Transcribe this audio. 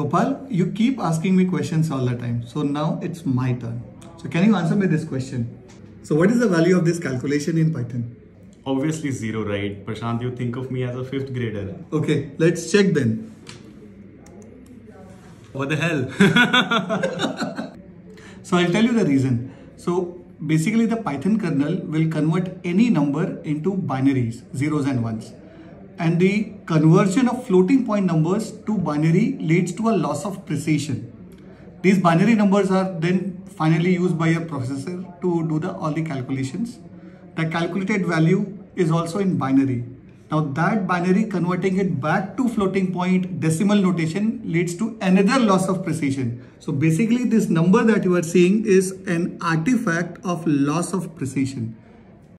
Gopal, you keep asking me questions all the time. So now it's my turn. So can you answer me this question? So what is the value of this calculation in Python? Obviously zero, right? Prashant, you think of me as a fifth grader. Okay, let's check then. What the hell? so I'll tell you the reason. So basically the Python kernel will convert any number into binaries, zeros and ones. And the conversion of floating point numbers to binary leads to a loss of precision. These binary numbers are then finally used by a processor to do the all the calculations. The calculated value is also in binary. Now that binary converting it back to floating point decimal notation leads to another loss of precision. So basically this number that you are seeing is an artifact of loss of precision.